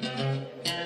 Música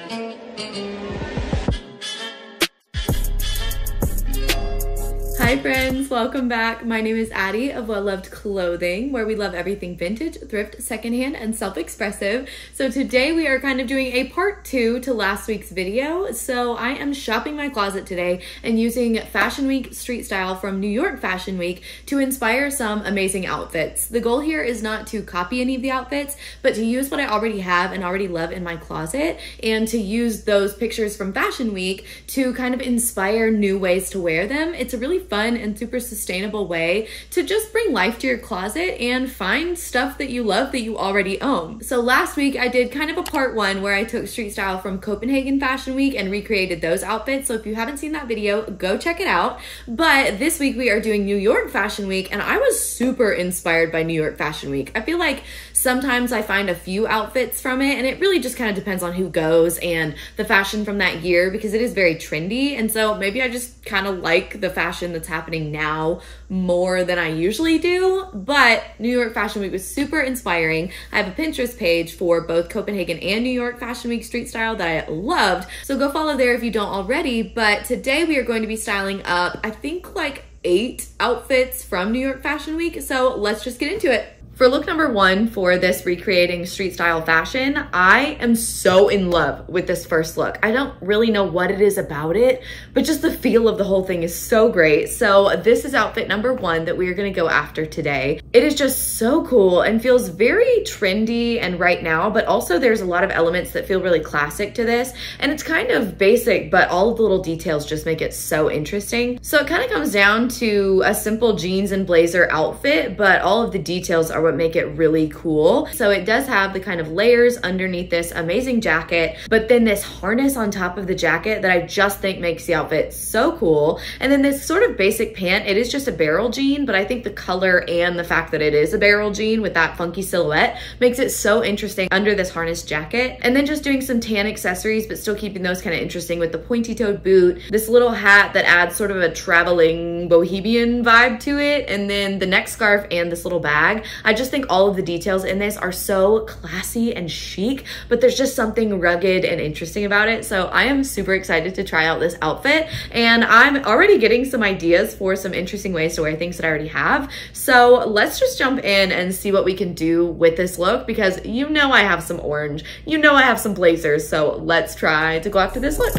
Hi friends, welcome back. My name is Addie of Well Loved Clothing, where we love everything vintage, thrift, secondhand, and self-expressive. So today we are kind of doing a part two to last week's video. So I am shopping my closet today and using Fashion Week Street Style from New York Fashion Week to inspire some amazing outfits. The goal here is not to copy any of the outfits, but to use what I already have and already love in my closet and to use those pictures from Fashion Week to kind of inspire new ways to wear them. It's a really fun fun and super sustainable way to just bring life to your closet and find stuff that you love that you already own. So last week I did kind of a part one where I took street style from Copenhagen Fashion Week and recreated those outfits. So if you haven't seen that video, go check it out. But this week we are doing New York Fashion Week and I was super inspired by New York Fashion Week. I feel like sometimes I find a few outfits from it and it really just kind of depends on who goes and the fashion from that year because it is very trendy. And so maybe I just kind of like the fashion that's happening now more than I usually do. But New York Fashion Week was super inspiring. I have a Pinterest page for both Copenhagen and New York Fashion Week street style that I loved. So go follow there if you don't already. But today we are going to be styling up, I think like eight outfits from New York Fashion Week. So let's just get into it. For look number one for this recreating street style fashion, I am so in love with this first look. I don't really know what it is about it, but just the feel of the whole thing is so great. So this is outfit number one that we are gonna go after today. It is just so cool and feels very trendy and right now, but also there's a lot of elements that feel really classic to this. And it's kind of basic, but all of the little details just make it so interesting. So it kind of comes down to a simple jeans and blazer outfit, but all of the details are what make it really cool. So it does have the kind of layers underneath this amazing jacket, but then this harness on top of the jacket that I just think makes the outfit so cool. And then this sort of basic pant, it is just a barrel jean, but I think the color and the fact that it is a barrel jean with that funky silhouette makes it so interesting under this harness jacket. And then just doing some tan accessories, but still keeping those kind of interesting with the pointy toed boot, this little hat that adds sort of a traveling bohemian vibe to it, and then the neck scarf and this little bag. I I just think all of the details in this are so classy and chic, but there's just something rugged and interesting about it. So I am super excited to try out this outfit and I'm already getting some ideas for some interesting ways to wear things that I already have. So let's just jump in and see what we can do with this look because you know I have some orange, you know I have some blazers. So let's try to go after this look.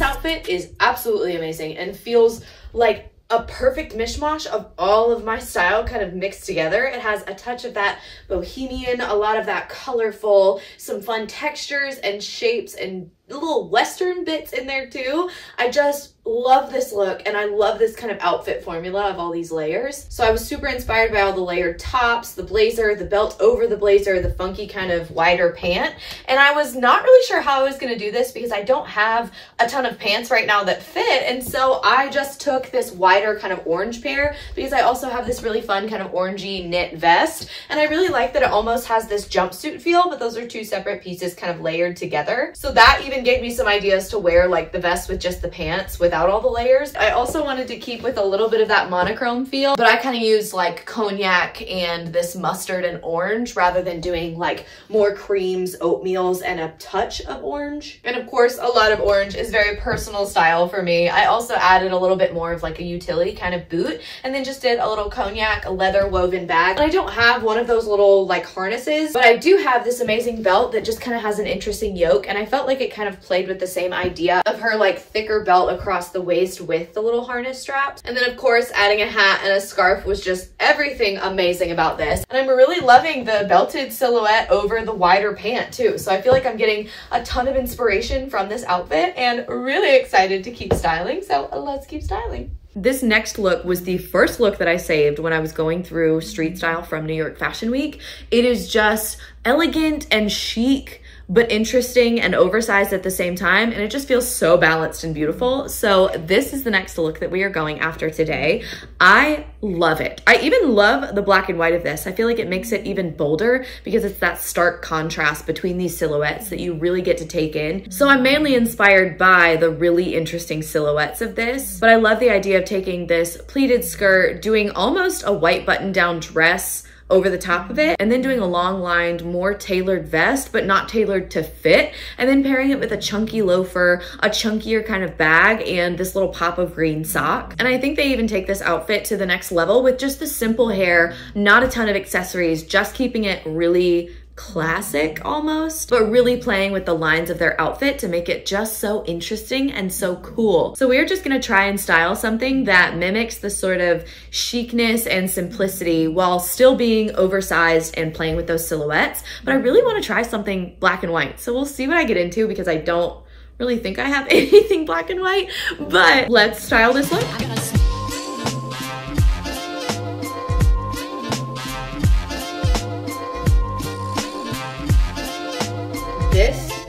This outfit is absolutely amazing and feels like a perfect mishmash of all of my style kind of mixed together. It has a touch of that bohemian, a lot of that colorful, some fun textures and shapes and little western bits in there too. I just love this look and I love this kind of outfit formula of all these layers. So I was super inspired by all the layered tops, the blazer, the belt over the blazer, the funky kind of wider pant. And I was not really sure how I was gonna do this because I don't have a ton of pants right now that fit. And so I just took this wider kind of orange pair because I also have this really fun kind of orangey knit vest. And I really like that it almost has this jumpsuit feel, but those are two separate pieces kind of layered together. So that even gave me some ideas to wear like the vest with just the pants without all the layers. I also wanted to keep with a little bit of that monochrome feel, but I kind of used like cognac and this mustard and orange rather than doing like more creams, oatmeals, and a touch of orange. And of course, a lot of orange is very personal style for me. I also added a little bit more of like a utility kind of boot and then just did a little cognac leather woven bag. And I don't have one of those little like harnesses, but I do have this amazing belt that just kind of has an interesting yoke. And I felt like it kind of played with the same idea of her like thicker belt across the waist with the little harness straps. And then of course, adding a hat and a scarf was just everything amazing about this. And I'm really loving the belted silhouette over the wider pant too. So I feel like I'm getting a ton of inspiration from this outfit and really excited to keep styling. So let's keep styling. This next look was the first look that I saved when I was going through street style from New York Fashion Week. It is just elegant and chic but interesting and oversized at the same time. And it just feels so balanced and beautiful. So this is the next look that we are going after today. I love it. I even love the black and white of this. I feel like it makes it even bolder because it's that stark contrast between these silhouettes that you really get to take in. So I'm mainly inspired by the really interesting silhouettes of this, but I love the idea of taking this pleated skirt, doing almost a white button down dress over the top of it and then doing a long lined more tailored vest but not tailored to fit and then pairing it with a chunky loafer a chunkier kind of bag and this little pop of green sock. And i think they even take this outfit to the next level with just the simple hair not a ton of accessories just keeping it really classic almost, but really playing with the lines of their outfit to make it just so interesting and so cool. So we're just gonna try and style something that mimics the sort of chicness and simplicity while still being oversized and playing with those silhouettes. But I really wanna try something black and white. So we'll see what I get into because I don't really think I have anything black and white, but let's style this look.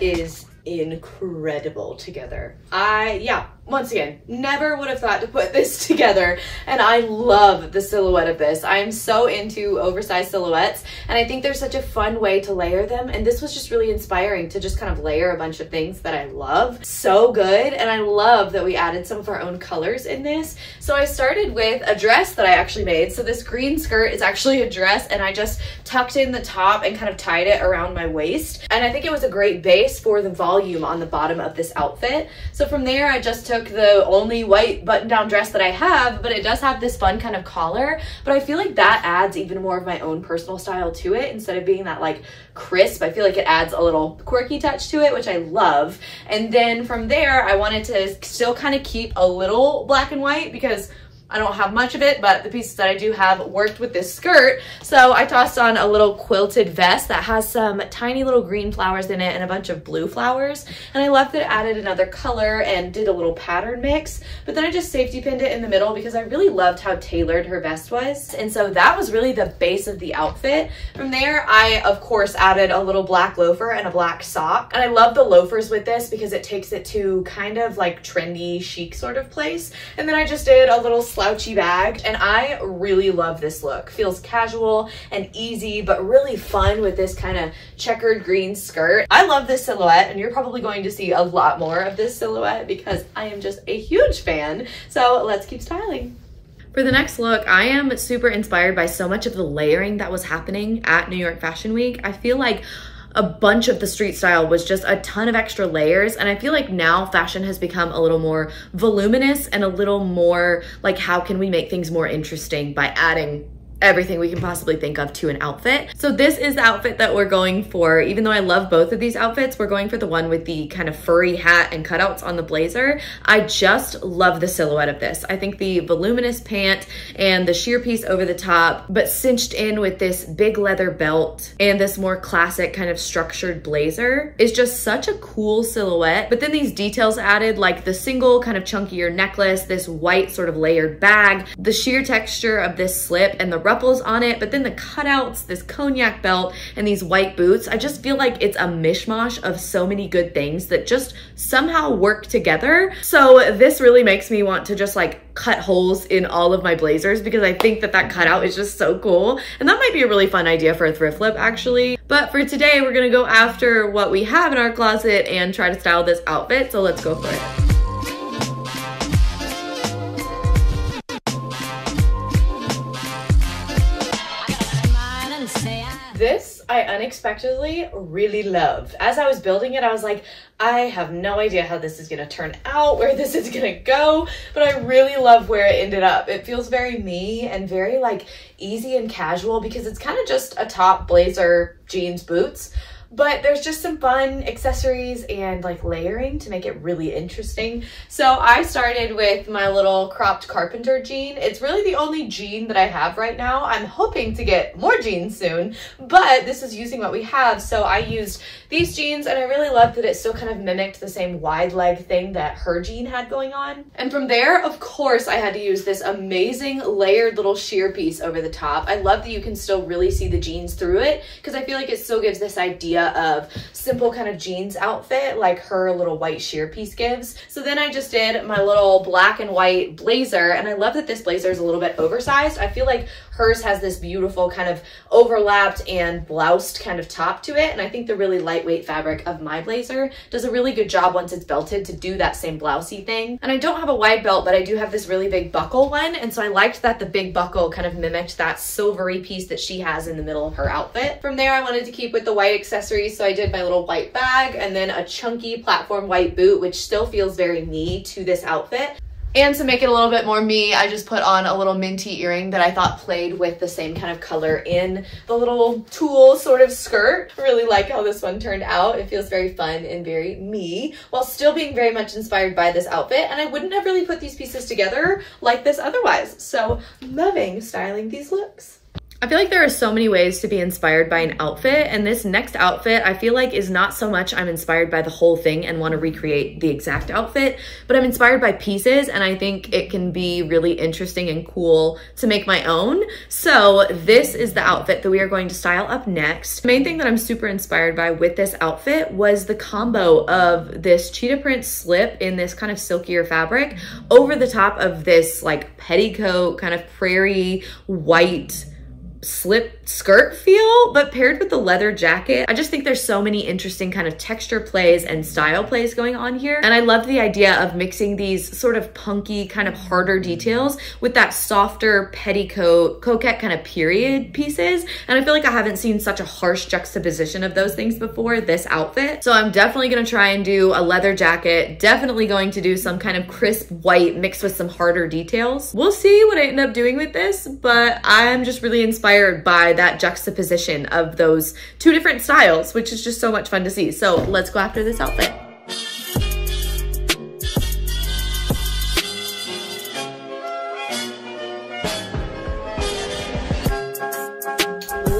Is incredible together. I, yeah, once again, never would have thought to put this together. And I love the silhouette of this. I am so into oversized silhouettes. And I think there's such a fun way to layer them. And this was just really inspiring to just kind of layer a bunch of things that I love. So good. And I love that we added some of our own colors in this. So I started with a dress that I actually made. So this green skirt is actually a dress and I just tucked in the top and kind of tied it around my waist. And I think it was a great base for the volume on the bottom of this outfit. So from there, I just took the only white button down dress that I have, but it does have this fun kind of collar. But I feel like that adds even more of my own personal style to it instead of being that like crisp. I feel like it adds a little quirky touch to it, which I love. And then from there, I wanted to still kind of keep a little black and white because I don't have much of it, but the pieces that I do have worked with this skirt. So I tossed on a little quilted vest that has some tiny little green flowers in it and a bunch of blue flowers. And I left it added another color and did a little pattern mix. But then I just safety pinned it in the middle because I really loved how tailored her vest was. And so that was really the base of the outfit. From there, I of course added a little black loafer and a black sock. And I love the loafers with this because it takes it to kind of like trendy chic sort of place. And then I just did a little slouchy bag and I really love this look. Feels casual and easy but really fun with this kind of checkered green skirt. I love this silhouette and you're probably going to see a lot more of this silhouette because I am just a huge fan. So let's keep styling. For the next look, I am super inspired by so much of the layering that was happening at New York Fashion Week. I feel like a bunch of the street style was just a ton of extra layers. And I feel like now fashion has become a little more voluminous and a little more like, how can we make things more interesting by adding everything we can possibly think of to an outfit. So this is the outfit that we're going for. Even though I love both of these outfits, we're going for the one with the kind of furry hat and cutouts on the blazer. I just love the silhouette of this. I think the voluminous pant and the sheer piece over the top, but cinched in with this big leather belt and this more classic kind of structured blazer is just such a cool silhouette. But then these details added like the single kind of chunkier necklace, this white sort of layered bag, the sheer texture of this slip and the ruffles on it, but then the cutouts, this cognac belt, and these white boots. I just feel like it's a mishmash of so many good things that just somehow work together. So this really makes me want to just like cut holes in all of my blazers because I think that that cutout is just so cool. And that might be a really fun idea for a thrift flip actually. But for today, we're gonna go after what we have in our closet and try to style this outfit. So let's go for it. This I unexpectedly really loved. As I was building it, I was like, I have no idea how this is gonna turn out, where this is gonna go, but I really love where it ended up. It feels very me and very like easy and casual because it's kind of just a top blazer, jeans, boots but there's just some fun accessories and like layering to make it really interesting. So I started with my little cropped carpenter jean. It's really the only jean that I have right now. I'm hoping to get more jeans soon, but this is using what we have. So I used these jeans and I really loved that it still kind of mimicked the same wide leg thing that her jean had going on. And from there, of course, I had to use this amazing layered little sheer piece over the top. I love that you can still really see the jeans through it because I feel like it still gives this idea idea of simple kind of jeans outfit like her little white sheer piece gives. So then I just did my little black and white blazer and I love that this blazer is a little bit oversized. I feel like hers has this beautiful kind of overlapped and bloused kind of top to it and I think the really lightweight fabric of my blazer does a really good job once it's belted to do that same blousey thing. And I don't have a wide belt but I do have this really big buckle one and so I liked that the big buckle kind of mimicked that silvery piece that she has in the middle of her outfit. From there I wanted to keep with the white accessories so I did my little white bag and then a chunky platform white boot which still feels very me to this outfit. And to make it a little bit more me, I just put on a little minty earring that I thought played with the same kind of color in the little tulle sort of skirt. Really like how this one turned out. It feels very fun and very me while still being very much inspired by this outfit. And I wouldn't have really put these pieces together like this otherwise. So loving styling these looks. I feel like there are so many ways to be inspired by an outfit, and this next outfit I feel like is not so much I'm inspired by the whole thing and want to recreate the exact outfit, but I'm inspired by pieces, and I think it can be really interesting and cool to make my own. So this is the outfit that we are going to style up next. The main thing that I'm super inspired by with this outfit was the combo of this cheetah print slip in this kind of silkier fabric over the top of this like petticoat kind of prairie white slip skirt feel, but paired with the leather jacket, I just think there's so many interesting kind of texture plays and style plays going on here. And I love the idea of mixing these sort of punky, kind of harder details with that softer petticoat, coquette kind of period pieces. And I feel like I haven't seen such a harsh juxtaposition of those things before this outfit. So I'm definitely gonna try and do a leather jacket, definitely going to do some kind of crisp white mixed with some harder details. We'll see what I end up doing with this, but I'm just really inspired inspired by that juxtaposition of those two different styles, which is just so much fun to see. So let's go after this outfit.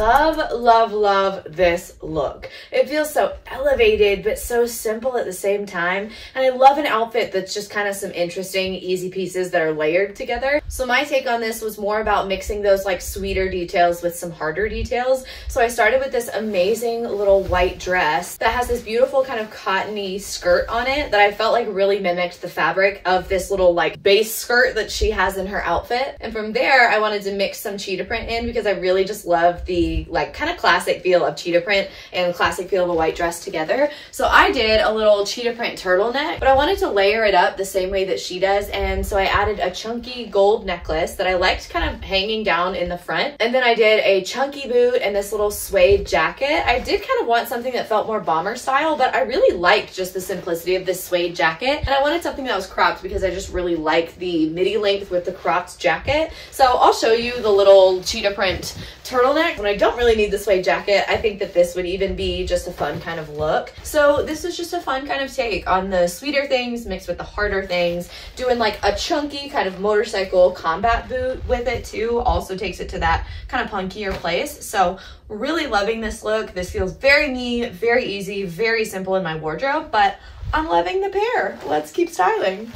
Love, love, love this look. It feels so elevated, but so simple at the same time. And I love an outfit that's just kind of some interesting, easy pieces that are layered together. So my take on this was more about mixing those like sweeter details with some harder details. So I started with this amazing little white dress that has this beautiful kind of cottony skirt on it that I felt like really mimicked the fabric of this little like base skirt that she has in her outfit. And from there, I wanted to mix some cheetah print in because I really just love the like kind of classic feel of cheetah print and classic feel of a white dress together. So I did a little cheetah print turtleneck, but I wanted to layer it up the same way that she does. And so I added a chunky gold necklace that I liked kind of hanging down in the front. And then I did a chunky boot and this little suede jacket. I did kind of want something that felt more bomber style, but I really liked just the simplicity of this suede jacket. And I wanted something that was cropped because I just really like the midi length with the cropped jacket. So I'll show you the little cheetah print turtleneck. When I don't really need the suede jacket, I think that this would even be just a fun kind of look. So this was just a fun kind of take on the sweeter things mixed with the harder things. Doing like a chunky kind of motorcycle combat boot with it too also takes it to that kind of punkier place. So really loving this look. This feels very me, very easy, very simple in my wardrobe, but I'm loving the pair. Let's keep styling.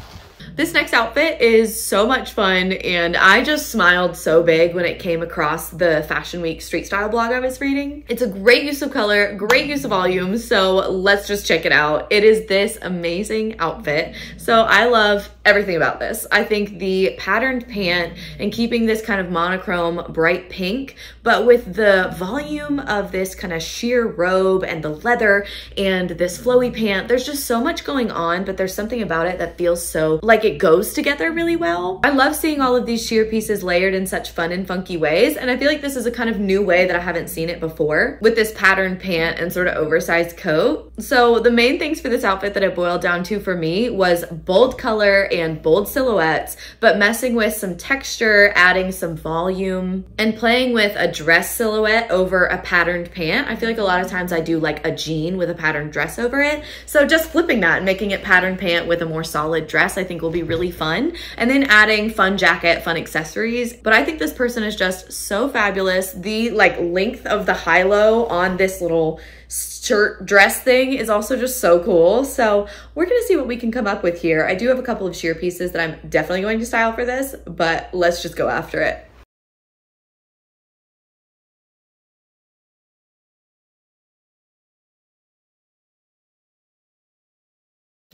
This next outfit is so much fun and I just smiled so big when it came across the Fashion Week street style blog I was reading. It's a great use of color, great use of volume, so let's just check it out. It is this amazing outfit. So I love everything about this. I think the patterned pant and keeping this kind of monochrome bright pink, but with the volume of this kind of sheer robe and the leather and this flowy pant, there's just so much going on, but there's something about it that feels so like it goes together really well. I love seeing all of these sheer pieces layered in such fun and funky ways, and I feel like this is a kind of new way that I haven't seen it before with this patterned pant and sort of oversized coat. So the main things for this outfit that I boiled down to for me was bold color and bold silhouettes, but messing with some texture, adding some volume, and playing with a dress silhouette over a patterned pant. I feel like a lot of times I do like a jean with a patterned dress over it. So just flipping that and making it patterned pant with a more solid dress, I think will be really fun. And then adding fun jacket, fun accessories. But I think this person is just so fabulous. The like length of the high-low on this little shirt dress thing is also just so cool. So we're gonna see what we can come up with here. I do have a couple of sheer pieces that I'm definitely going to style for this, but let's just go after it.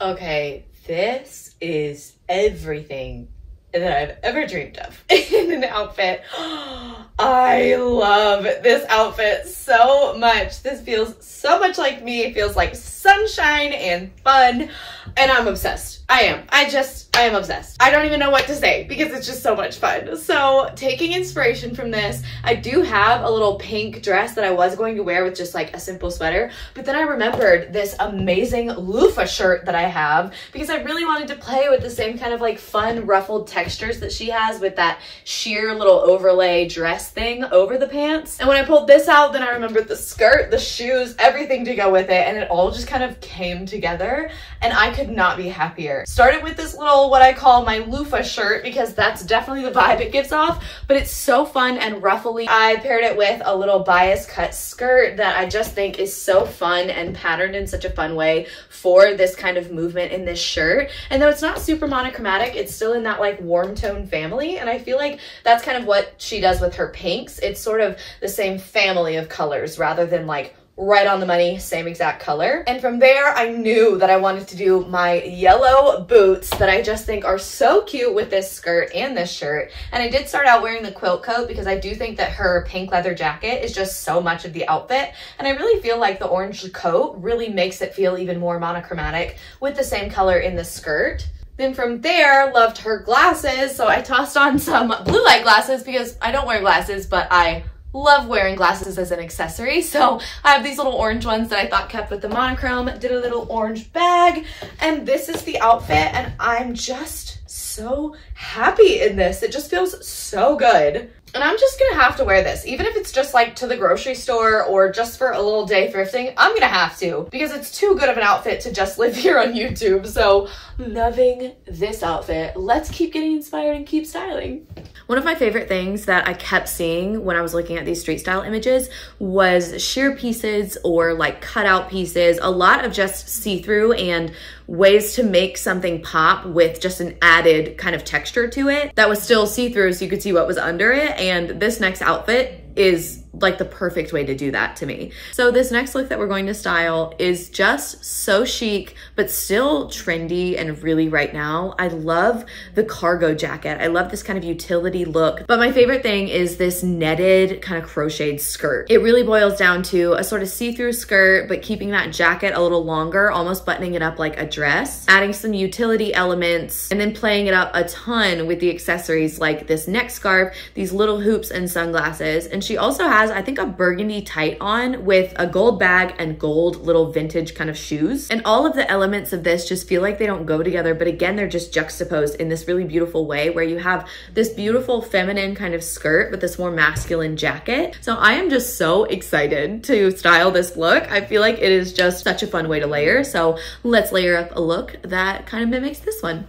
Okay, this is everything that I've ever dreamed of in an outfit. I love this outfit so much. This feels so much like me. It feels like sunshine and fun, and I'm obsessed. I am. I just, I am obsessed. I don't even know what to say because it's just so much fun. So taking inspiration from this, I do have a little pink dress that I was going to wear with just like a simple sweater. But then I remembered this amazing loofah shirt that I have because I really wanted to play with the same kind of like fun ruffled textures that she has with that sheer little overlay dress thing over the pants. And when I pulled this out, then I remembered the skirt, the shoes, everything to go with it. And it all just kind of came together and I could not be happier. Started with this little, what I call my loofah shirt because that's definitely the vibe it gives off, but it's so fun and ruffly. I paired it with a little bias cut skirt that I just think is so fun and patterned in such a fun way for this kind of movement in this shirt. And though it's not super monochromatic, it's still in that like warm tone family. And I feel like that's kind of what she does with her pinks. It's sort of the same family of colors rather than like right on the money, same exact color. And from there, I knew that I wanted to do my yellow boots that I just think are so cute with this skirt and this shirt. And I did start out wearing the quilt coat because I do think that her pink leather jacket is just so much of the outfit. And I really feel like the orange coat really makes it feel even more monochromatic with the same color in the skirt. Then from there, loved her glasses. So I tossed on some blue light glasses because I don't wear glasses, but I love wearing glasses as an accessory. So I have these little orange ones that I thought kept with the monochrome, did a little orange bag, and this is the outfit. And I'm just so happy in this. It just feels so good. And I'm just gonna have to wear this, even if it's just like to the grocery store or just for a little day thrifting, I'm gonna have to because it's too good of an outfit to just live here on YouTube. So loving this outfit. Let's keep getting inspired and keep styling. One of my favorite things that I kept seeing when I was looking at these street style images was sheer pieces or like cutout pieces, a lot of just see-through and ways to make something pop with just an added kind of texture to it that was still see-through so you could see what was under it. And this next outfit is like the perfect way to do that to me. So this next look that we're going to style is just so chic, but still trendy and really right now. I love the cargo jacket. I love this kind of utility look, but my favorite thing is this netted kind of crocheted skirt. It really boils down to a sort of see-through skirt, but keeping that jacket a little longer, almost buttoning it up like a dress, adding some utility elements, and then playing it up a ton with the accessories like this neck scarf, these little hoops and sunglasses. And she also has has, I think, a burgundy tight on with a gold bag and gold little vintage kind of shoes. And all of the elements of this just feel like they don't go together, but again, they're just juxtaposed in this really beautiful way where you have this beautiful feminine kind of skirt with this more masculine jacket. So I am just so excited to style this look. I feel like it is just such a fun way to layer. So let's layer up a look that kind of mimics this one.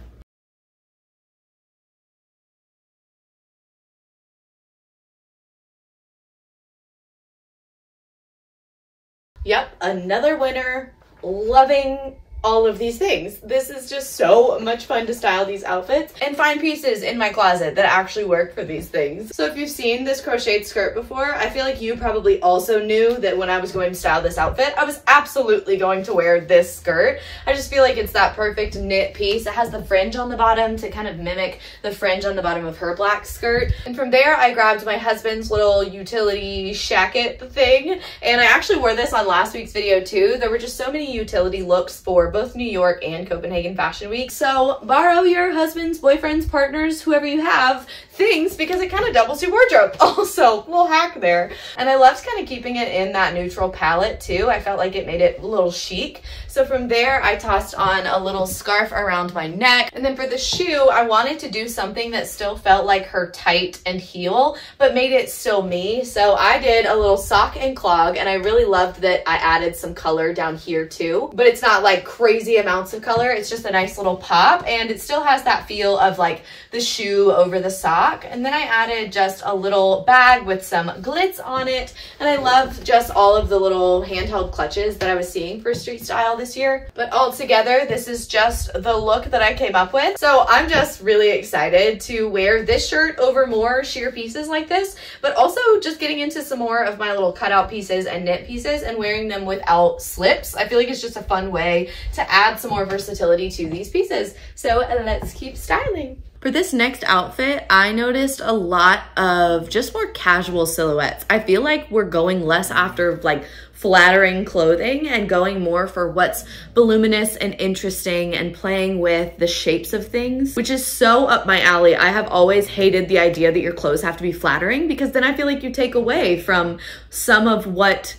Yep, another winner. Loving all of these things. This is just so much fun to style these outfits and find pieces in my closet that actually work for these things. So if you've seen this crocheted skirt before, I feel like you probably also knew that when I was going to style this outfit, I was absolutely going to wear this skirt. I just feel like it's that perfect knit piece. It has the fringe on the bottom to kind of mimic the fringe on the bottom of her black skirt. And from there, I grabbed my husband's little utility shacket thing. And I actually wore this on last week's video too. There were just so many utility looks for both New York and Copenhagen Fashion Week. So borrow your husband's, boyfriend's, partners, whoever you have, things because it kind of doubles your wardrobe. Also, little hack there. And I loved kind of keeping it in that neutral palette too. I felt like it made it a little chic. So from there, I tossed on a little scarf around my neck. And then for the shoe, I wanted to do something that still felt like her tight and heel, but made it still me. So I did a little sock and clog, and I really loved that I added some color down here too. But it's not like crazy amounts of color. It's just a nice little pop, and it still has that feel of like the shoe over the sock And then I added just a little bag with some glitz on it. And I love just all of the little handheld clutches that I was seeing for street style this year. But all together, this is just the look that I came up with. So I'm just really excited to wear this shirt over more sheer pieces like this, but also just getting into some more of my little cutout pieces and knit pieces and wearing them without slips. I feel like it's just a fun way to add some more versatility to these pieces. So let's keep styling. For this next outfit, I noticed a lot of just more casual silhouettes. I feel like we're going less after like flattering clothing and going more for what's voluminous and interesting and playing with the shapes of things, which is so up my alley. I have always hated the idea that your clothes have to be flattering because then I feel like you take away from some of what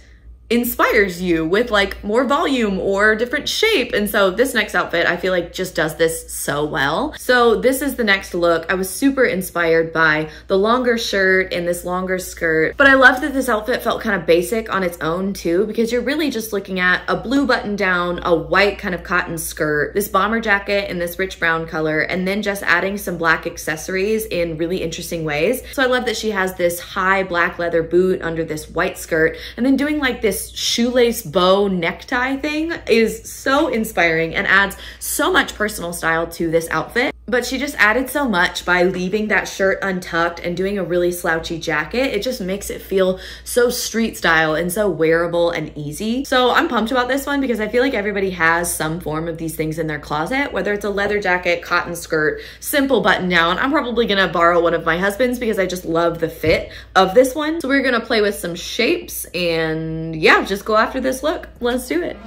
inspires you with like more volume or different shape. And so this next outfit, I feel like just does this so well. So this is the next look. I was super inspired by the longer shirt and this longer skirt, but I love that this outfit felt kind of basic on its own too, because you're really just looking at a blue button down, a white kind of cotton skirt, this bomber jacket in this rich brown color, and then just adding some black accessories in really interesting ways. So I love that she has this high black leather boot under this white skirt, and then doing like this shoelace bow necktie thing is so inspiring and adds so much personal style to this outfit. But she just added so much by leaving that shirt untucked and doing a really slouchy jacket. It just makes it feel so street style and so wearable and easy. So I'm pumped about this one because I feel like everybody has some form of these things in their closet, whether it's a leather jacket, cotton skirt, simple button down. I'm probably gonna borrow one of my husband's because I just love the fit of this one. So we're gonna play with some shapes and yeah, just go after this look. Let's do it.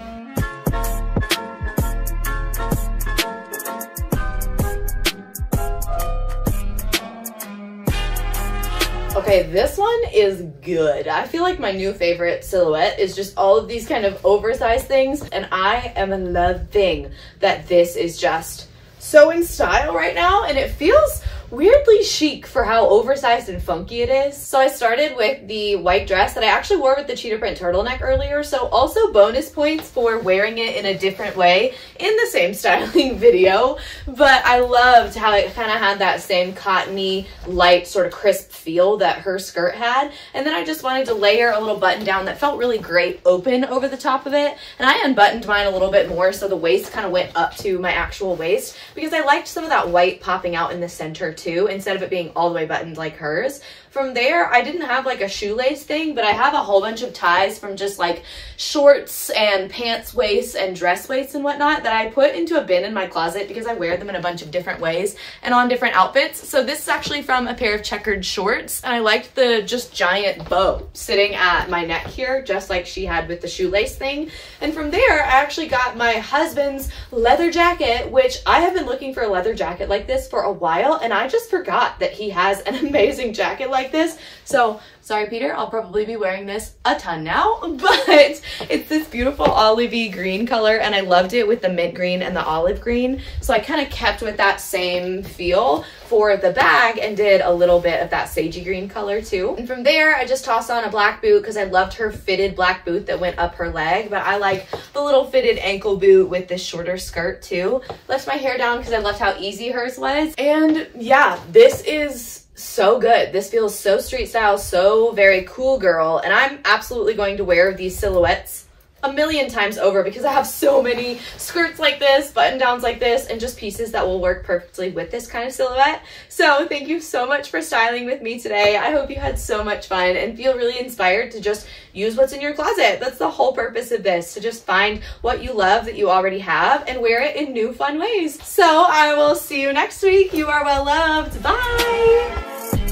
Okay, this one is good. I feel like my new favorite silhouette is just all of these kind of oversized things, and I am loving that this is just so in style right now, and it feels weirdly chic for how oversized and funky it is. So I started with the white dress that I actually wore with the cheetah print turtleneck earlier. So also bonus points for wearing it in a different way in the same styling video. But I loved how it kind of had that same cottony, light, sort of crisp feel that her skirt had. And then I just wanted to layer a little button down that felt really great open over the top of it. And I unbuttoned mine a little bit more so the waist kind of went up to my actual waist because I liked some of that white popping out in the center too, instead of it being all the way buttoned like hers. From there, I didn't have like a shoelace thing, but I have a whole bunch of ties from just like shorts and pants waists and dress waists and whatnot that I put into a bin in my closet because I wear them in a bunch of different ways and on different outfits. So this is actually from a pair of checkered shorts and I liked the just giant bow sitting at my neck here, just like she had with the shoelace thing. And from there, I actually got my husband's leather jacket, which I have been looking for a leather jacket like this for a while and I just forgot that he has an amazing jacket like like this. So sorry, Peter, I'll probably be wearing this a ton now, but it's this beautiful olivey green color and I loved it with the mint green and the olive green. So I kind of kept with that same feel for the bag and did a little bit of that sagey green color too. And from there, I just tossed on a black boot because I loved her fitted black boot that went up her leg, but I like the little fitted ankle boot with this shorter skirt too. Left my hair down because I loved how easy hers was. And yeah, this is so good. This feels so street style, so very cool girl. And I'm absolutely going to wear these silhouettes a million times over because I have so many skirts like this, button downs like this, and just pieces that will work perfectly with this kind of silhouette. So thank you so much for styling with me today. I hope you had so much fun and feel really inspired to just use what's in your closet. That's the whole purpose of this, to just find what you love that you already have and wear it in new fun ways. So I will see you next week. You are well loved. Bye!